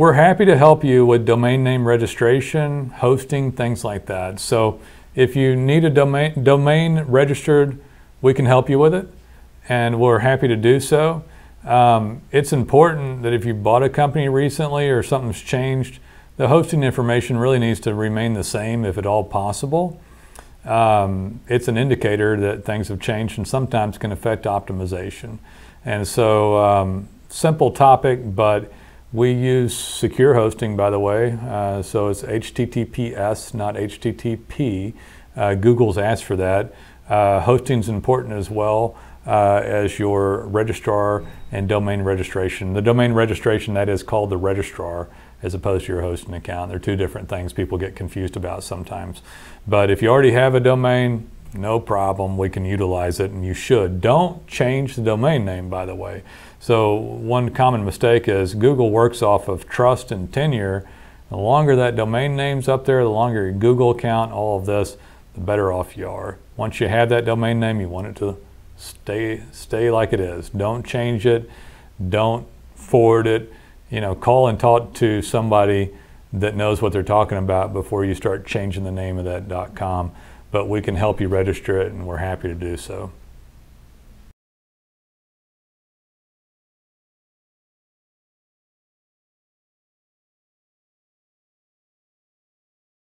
we're happy to help you with domain name registration, hosting, things like that. So if you need a domain, domain registered, we can help you with it, and we're happy to do so. Um, it's important that if you bought a company recently or something's changed, the hosting information really needs to remain the same if at all possible. Um, it's an indicator that things have changed and sometimes can affect optimization. And so, um, simple topic, but we use secure hosting, by the way. Uh, so it's HTTPS, not HTTP. Uh, Google's asked for that. Uh, hosting is important as well uh, as your registrar and domain registration. The domain registration, that is called the registrar as opposed to your hosting account. They're two different things people get confused about sometimes. But if you already have a domain, no problem. We can utilize it and you should. Don't change the domain name, by the way. So, one common mistake is Google works off of trust and tenure. The longer that domain name's up there, the longer your Google account, all of this, the better off you are. Once you have that domain name, you want it to stay stay like it is. Don't change it. Don't forward it. You know, call and talk to somebody that knows what they're talking about before you start changing the name of that .com. But we can help you register it, and we're happy to do so.